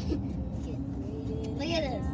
Look at this.